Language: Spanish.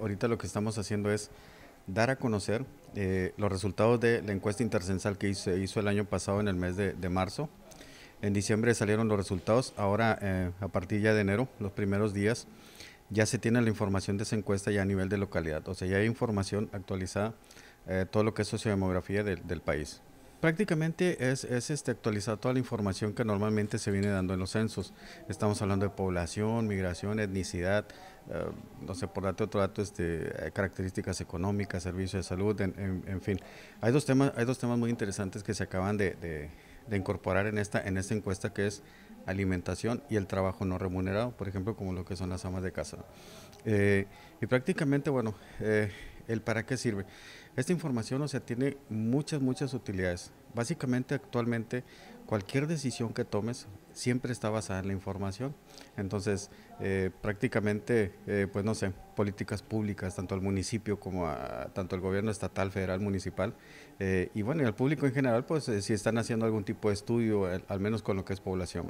Ahorita lo que estamos haciendo es dar a conocer eh, los resultados de la encuesta intercensal que se hizo, el año pasado en el mes de, marzo. En diciembre salieron los resultados, ahora eh, a partir ya de enero, los primeros días, ya se tiene la información de esa encuesta ya a nivel de localidad, o sea, ya hay información actualizada, eh, todo lo que es sociodemografía del país. Prácticamente es, es este, actualizar toda la información que normalmente se viene dando en los censos. Estamos hablando de población, migración, etnicidad, eh, no sé, por darte otro dato, este, eh, características económicas, servicios de salud, en, fin. Hay dos, temas, hay dos temas muy interesantes que se acaban de, incorporar en esta, en esta encuesta, que es alimentación y el trabajo no remunerado, por ejemplo, como lo que son las amas de casa. Eh, y prácticamente, bueno, el para qué sirve. Esta información, o sea, tiene muchas, muchas utilidades. Básicamente, actualmente, cualquier decisión que tomes siempre está basada en la información. Entonces, eh, prácticamente, eh, pues no sé, políticas públicas, tanto al municipio como a tanto el gobierno estatal, federal, municipal, eh, y bueno, y al público en general, pues si están haciendo algún tipo de estudio, al, menos con lo que es población.